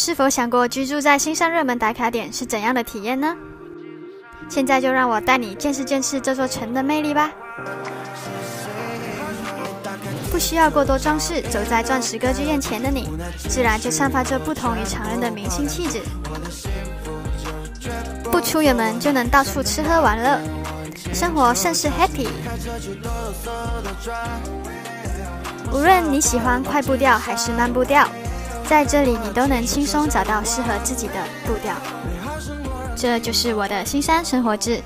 是否想过居住在新山热门打卡点是怎样的体验呢？现在就让我带你见识见识这座城的魅力吧！不需要过多装饰，走在钻石歌剧院前的你，自然就散发着不同于常人的明星气质。不出远门就能到处吃喝玩乐，生活甚是 happy。无论你喜欢快步调还是慢步调。在这里，你都能轻松找到适合自己的步调。这就是我的新山生活志。